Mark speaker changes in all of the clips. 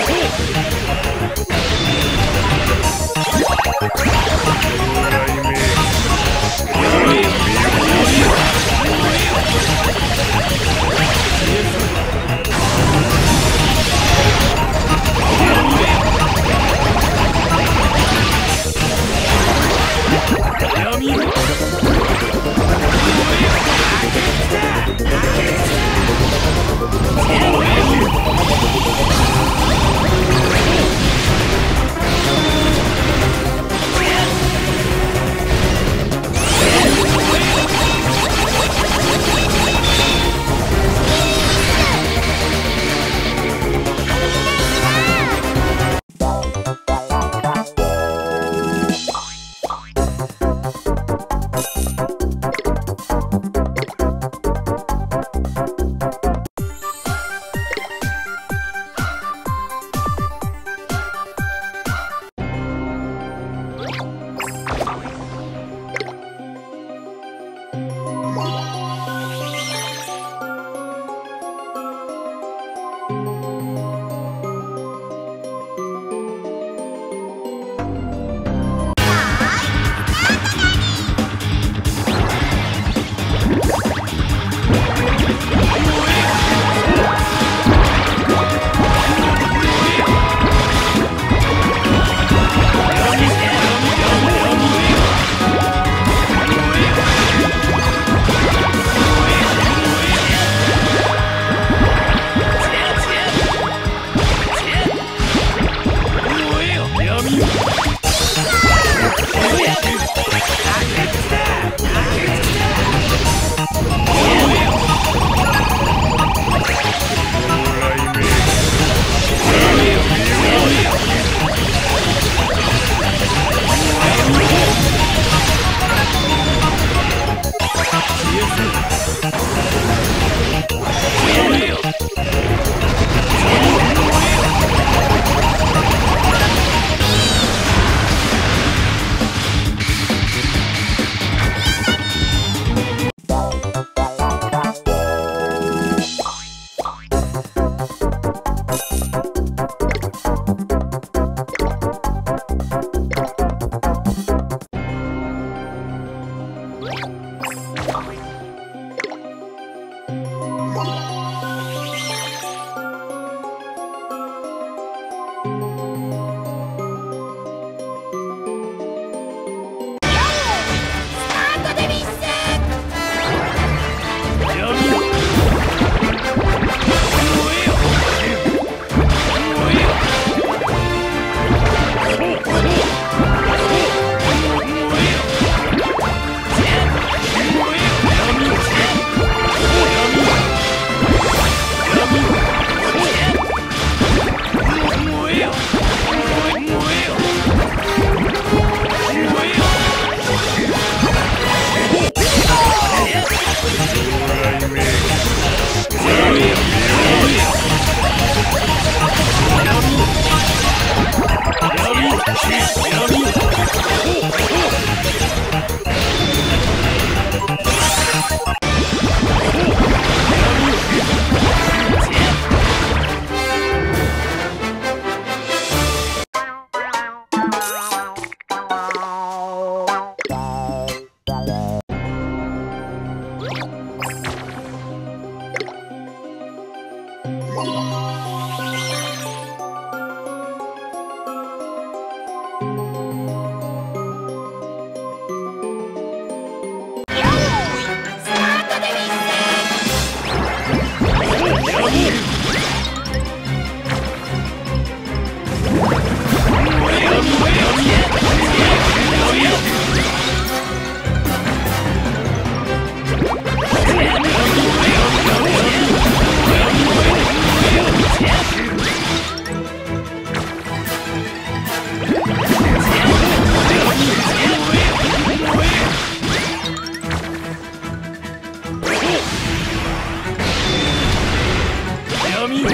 Speaker 1: Yeah.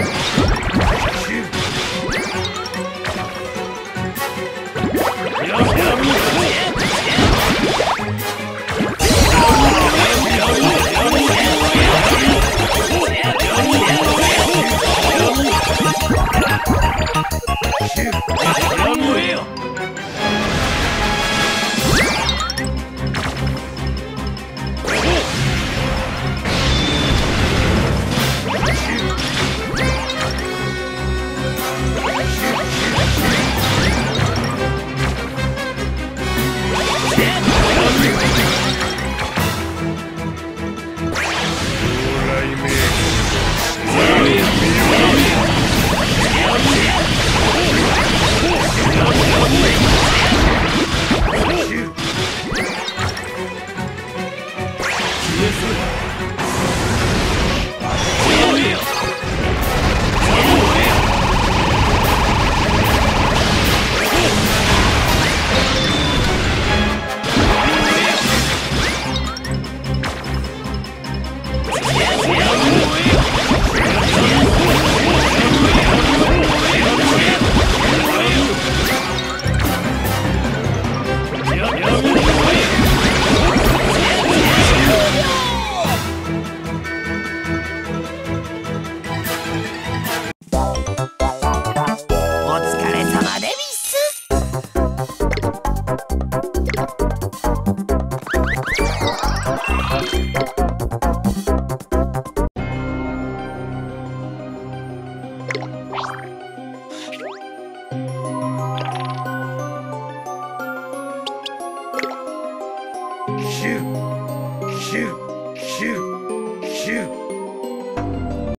Speaker 2: Whoa!